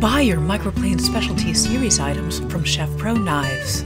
Buy your Microplane Specialty Series items from Chef Pro Knives.